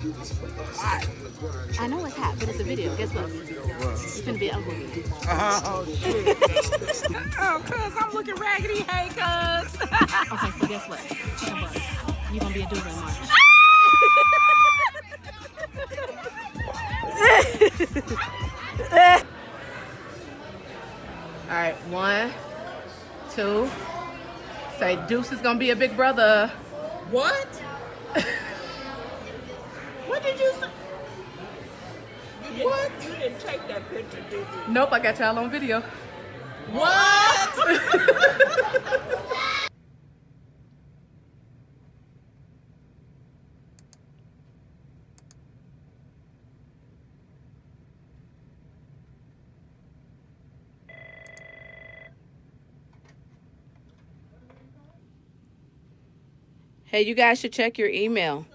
I know it's hot, but it's a video. Guess what? It's gonna be ugly. Uh-huh. Oh, shit. oh, cuz I'm looking raggedy. Hey, cuz. Okay, so guess what? Chicken butt. You gonna be a dude in March. All right, one, two. Say Deuce is gonna be a big brother. What? What did you say? You what? You didn't take that picture, did you? Nope, I got y'all on video. What? Hey, you guys should check your email.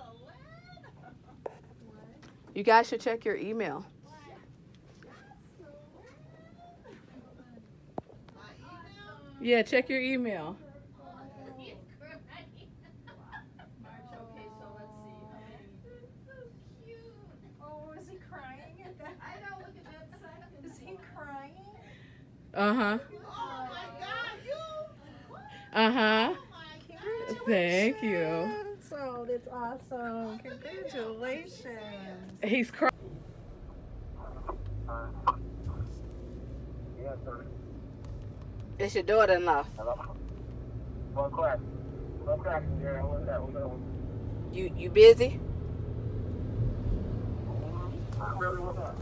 You guys should check your email. Yeah, check your email. Oh, is he crying at that? I know, look at that second. Is he crying? Uh huh. Oh my god, you! Uh huh. Congratulations. Thank you. That's awesome. Congratulations. He's crying. Yes, sir. It's your daughter-in-law. Hello? What crack? What crack, girl? What's that? What's that? You you busy? Not really, what's up?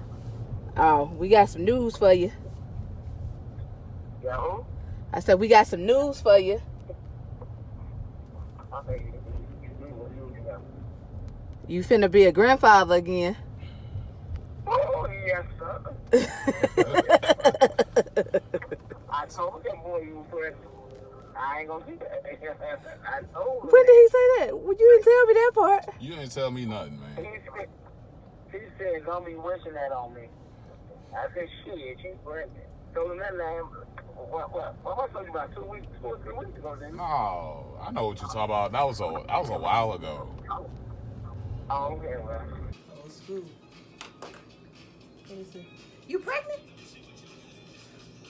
Oh, we got some news for you. Yeah, who? I said we got some news for you. I think you, you, you do what you finna be a grandfather again. Oh, yes, sir. I told that boy you were pregnant. I ain't gonna do that. I told him. When did he say that? Well, you didn't tell me that part. You didn't tell me nothing, man. He man. said, he said, don't be wishing that on me. I said, shit, you pregnant. Told him that name. What, what, what was I talking about? Two weeks, two or three weeks ago, didn't No, I know what you're talking about. That was a that was a while ago. Oh, oh okay, well. You pregnant?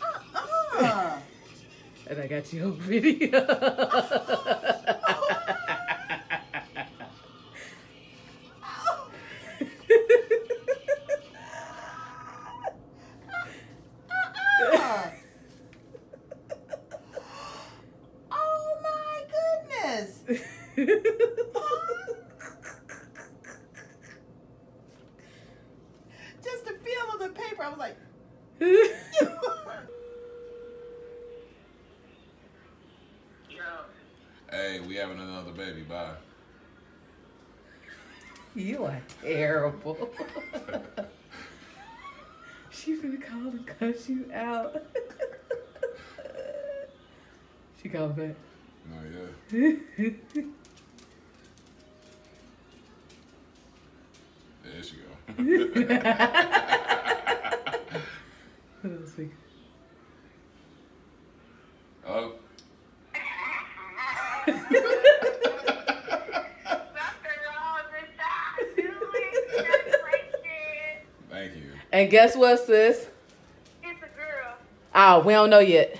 Uh-uh. And I got you on video. oh my goodness. Just the feel of the paper, I was like, Hey, we having another baby. Bye. you are terrible. She's gonna call and cuss you out. she called back. No, yeah. There she go. Hold on a second. oh, thank you. And guess what, sis? It's a girl. Oh, we don't know yet.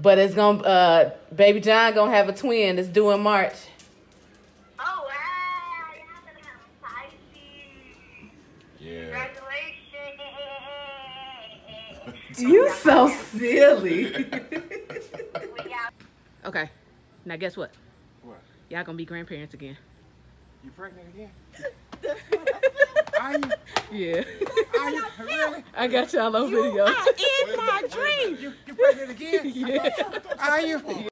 Okay, what? But it's gonna uh baby John gonna have a twin. It's due in March. Oh, wow. Y'all gonna have Pisces. Yeah. Congratulations. You so silly. okay. Now guess what? What? Y'all gonna be grandparents again. You pregnant again? Are you? Yeah. Are you? Really? I got y'all on video. Are in my dream. You, you pregnant again? yeah. Are you?